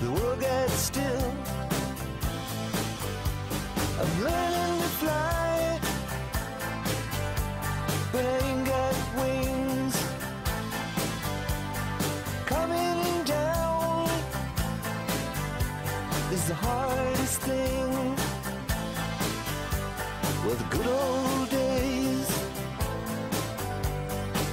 the world gets still. I'm learning to fly, but I ain't got wings. Coming down is the hardest thing. Well, the good old days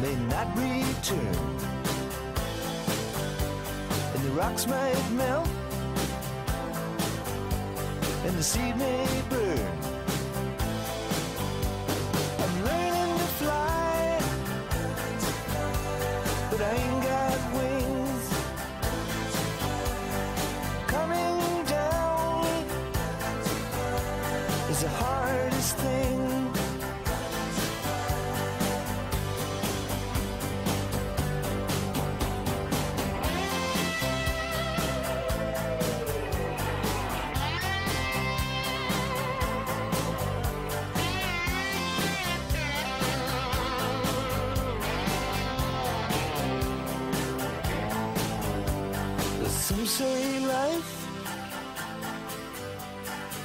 may not return rocks might melt, and the seed may burn. I'm learning to fly, but I ain't got wings. Coming down is the hardest thing. Some say life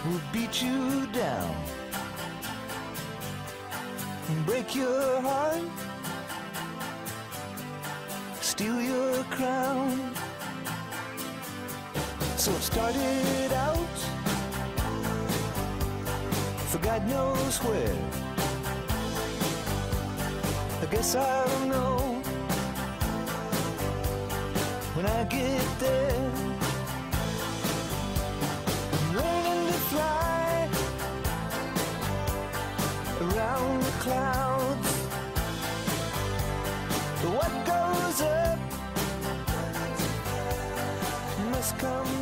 will beat you down and break your heart, steal your crown. So it started out for God knows where. I guess I don't know down the clouds. What goes up must come